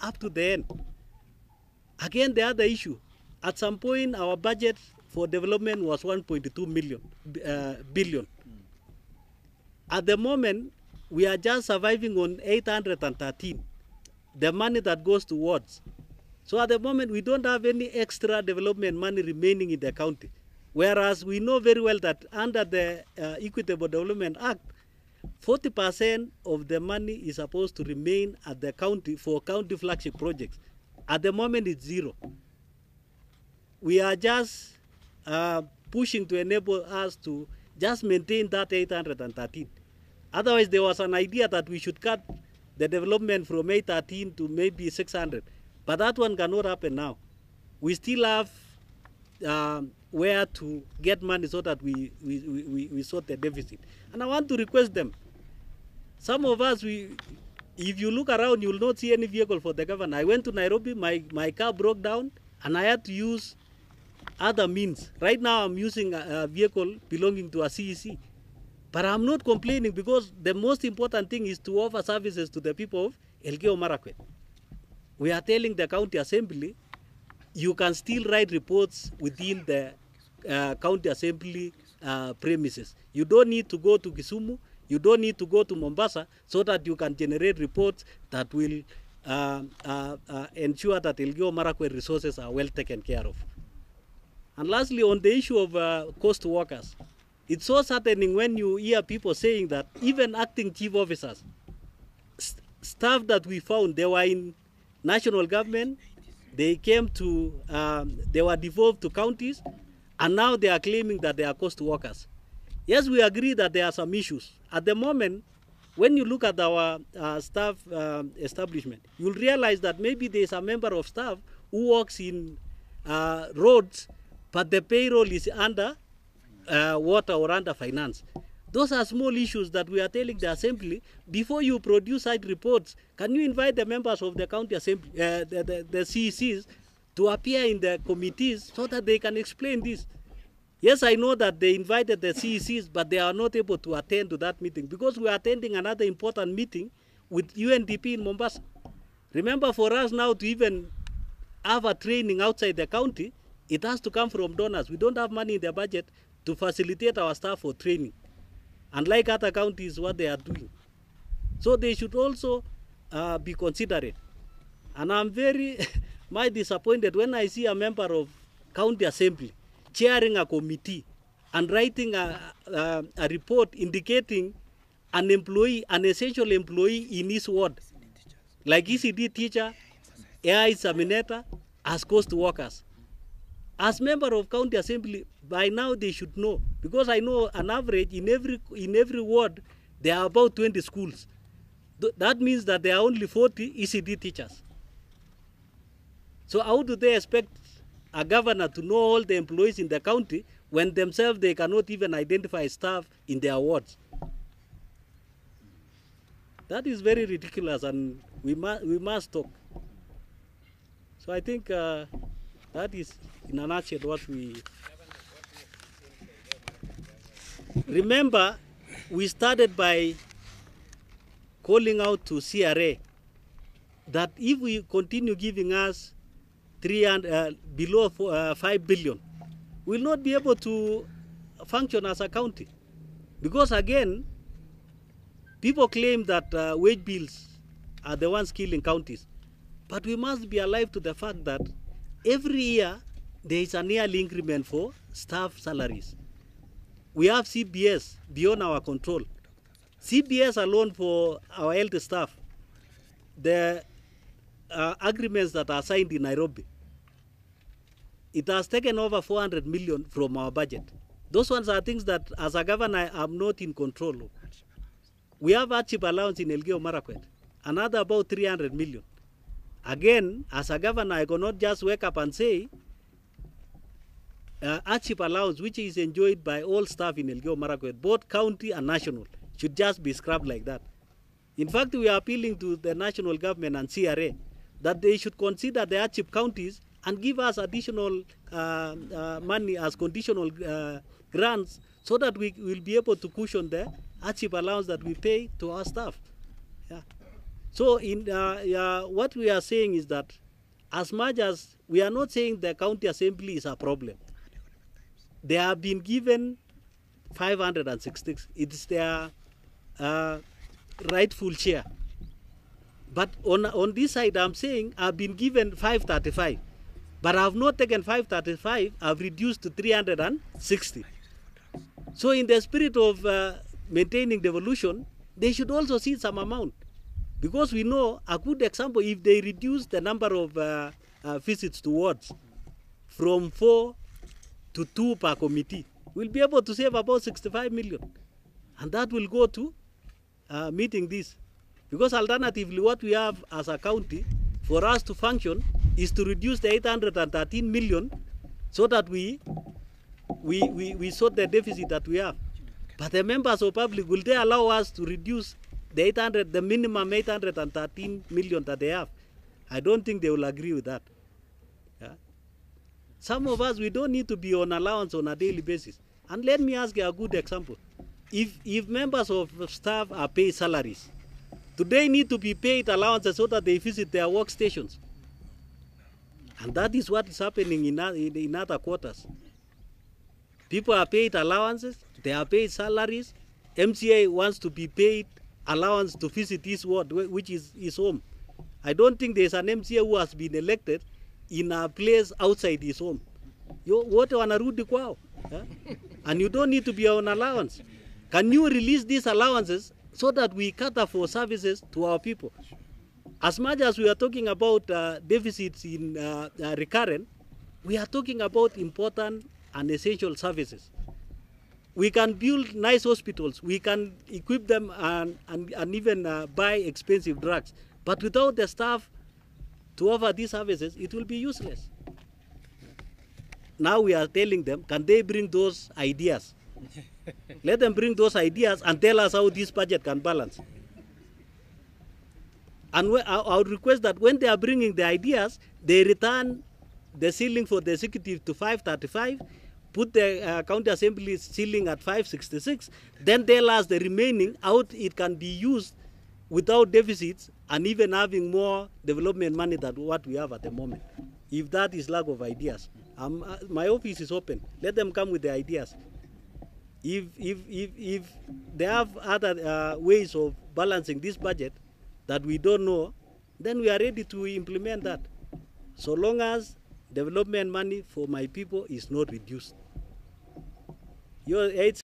up to the end. Again, the other issue, at some point our budget for development was 1.2 million, uh, billion. At the moment, we are just surviving on 813, the money that goes towards. So at the moment, we don't have any extra development money remaining in the county. Whereas we know very well that under the uh, Equitable Development Act, 40% of the money is supposed to remain at the county for county flagship projects. At the moment, it's zero. We are just uh, pushing to enable us to just maintain that 813. Otherwise, there was an idea that we should cut the development from 813 to maybe 600. But that one cannot happen now. We still have um, where to get money so that we, we, we, we sort the deficit. And I want to request them. Some of us, we, if you look around, you will not see any vehicle for the governor. I went to Nairobi, my, my car broke down, and I had to use other means. Right now, I'm using a, a vehicle belonging to a CEC. But I'm not complaining because the most important thing is to offer services to the people of Elgeyo Marakwet. We are telling the county assembly, you can still write reports within the uh, county assembly uh, premises. You don't need to go to Kisumu, you don't need to go to Mombasa so that you can generate reports that will uh, uh, uh, ensure that Elgeyo Marakwet resources are well taken care of. And lastly, on the issue of uh, coast workers, it's so saddening when you hear people saying that even acting chief officers, st staff that we found, they were in national government, they came to, um, they were devolved to counties, and now they are claiming that they are coast workers. Yes, we agree that there are some issues. At the moment, when you look at our uh, staff um, establishment, you'll realize that maybe there's a member of staff who works in uh, roads, but the payroll is under uh, water or under finance. Those are small issues that we are telling the assembly. Before you produce such reports, can you invite the members of the county assembly, uh, the, the, the CECs, to appear in the committees so that they can explain this? Yes, I know that they invited the CECs, but they are not able to attend to that meeting because we are attending another important meeting with UNDP in Mombasa. Remember, for us now to even have a training outside the county, it has to come from donors. We don't have money in the budget to facilitate our staff for training, unlike other counties, what they are doing. So they should also uh, be considerate. And I'm very much disappointed when I see a member of county assembly chairing a committee and writing a, a, a report indicating an employee, an essential employee in his ward, like ECD teacher, AI examinator, as coast workers. As member of county assembly, by now they should know because I know an average in every in every ward there are about 20 schools. Th that means that there are only 40 ECD teachers. So how do they expect a governor to know all the employees in the county when themselves they cannot even identify staff in their wards? That is very ridiculous and we, mu we must talk. So I think uh, that is in a nutshell what we... Remember, we started by calling out to CRA that if we continue giving us three and uh, below four, uh, five billion, we'll not be able to function as a county, because again, people claim that uh, wage bills are the ones killing counties, but we must be alive to the fact that every year there is an yearly increment for staff salaries. We have CBS beyond our control. CBS alone for our health staff, the uh, agreements that are signed in Nairobi, it has taken over 400 million from our budget. Those ones are things that, as a governor, I'm not in control of. We have hardship allowance in Elgeyo Marakwet, another about 300 million. Again, as a governor, I cannot just wake up and say, uh, allowance, which is enjoyed by all staff in Elgeyo Marakwet, both county and national, should just be scrubbed like that. In fact, we are appealing to the national government and CRA that they should consider the hardship counties and give us additional uh, uh, money as conditional uh, grants so that we will be able to cushion the hardship allowance that we pay to our staff. Yeah. So in uh, yeah, what we are saying is that as much as we are not saying the county assembly is a problem, they have been given 566. It's their uh, rightful share. But on, on this side, I'm saying I've been given 535. But I've not taken 535, I've reduced to 360. So, in the spirit of uh, maintaining devolution, they should also see some amount. Because we know a good example, if they reduce the number of uh, uh, visits to wards from four to two per committee, we'll be able to save about 65 million. And that will go to uh, meeting this. Because alternatively, what we have as a county for us to function is to reduce the 813 million so that we, we, we, we sort the deficit that we have. But the members of public, will they allow us to reduce the 800, the minimum 813 million that they have? I don't think they will agree with that. Yeah? Some of us, we don't need to be on allowance on a daily basis. And let me ask you a good example. If, if members of staff are paid salaries, do they need to be paid allowances so that they visit their workstations? And that is what is happening in, in, other quarters. People are paid allowances, they are paid salaries. MCA wants to be paid allowance to visit his ward, which is his home. I don't think there's an MCA who has been elected in a place outside his home. You, wote wanarudi kwao. And you don't need to be on allowance. Can you release these allowances so that we cater for services to our people? As much as we are talking about uh, deficits in uh, uh, recurrent, we are talking about important and essential services. We can build nice hospitals, we can equip them and, and, and even uh, buy expensive drugs. But without the staff to offer these services, it will be useless. Now we are telling them, can they bring those ideas? Let them bring those ideas and tell us how this budget can balance. And I would request that when they are bringing the ideas, they return the ceiling for the executive to 535, put the uh, county assembly ceiling at 566, then tell us the remaining out it can be used without deficits and even having more development money than what we have at the moment. If that is lack of ideas, um, uh, my office is open. Let them come with the ideas. If, if, if, if they have other uh, ways of balancing this budget that we don't know, then we are ready to implement that. So long as development money for my people is not reduced. Your, it's